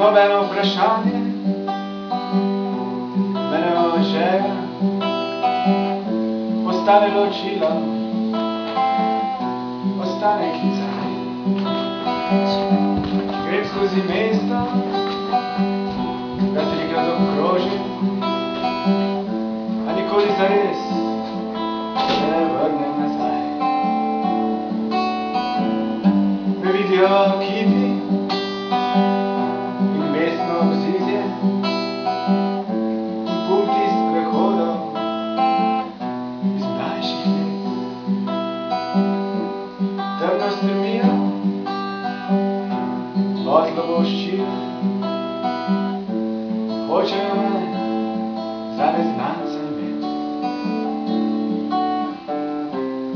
nobeno vprašanje, mene želja postane ločilo, ostane klicaj. Grem skozi mesto, ga trikrat obkrožim, a nikoli zares se ne vrnem nazaj. Hočejo me za neznanca imeti.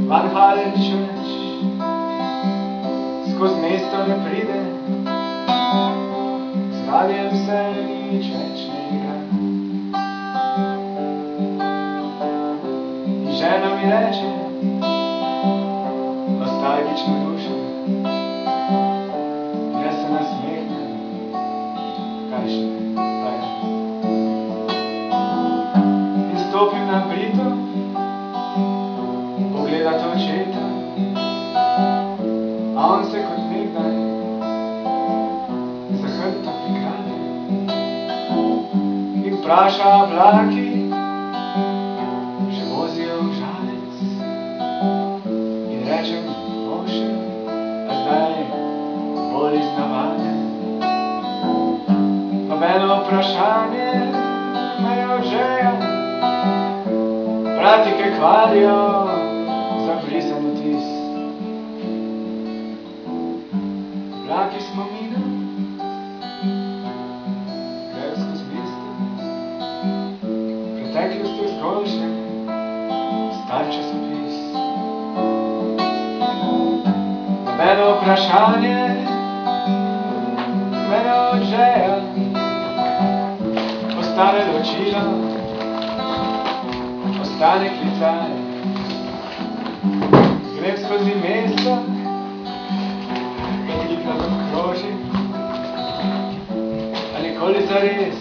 Van Halen nič več, skozi mesto ne pride, z radijem se nič več ne igra. In žena mi reče, nostalgično dušo, vpraša vlaki, že vozijo v žalec in rečem, bože, a zdaj bolj iz navade. Nobeno vprašanje me je odžeja, pratike kvarijo za brisan vtis. Vlaki smo minili, časopis. Nobeno vprašanje mene odžeja, ostane ločilo, ostane klicaj. Grem skozi mesto, ga trikrat obkrožim, a nikoli zares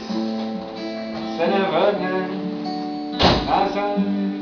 se ne vrnem nazaj.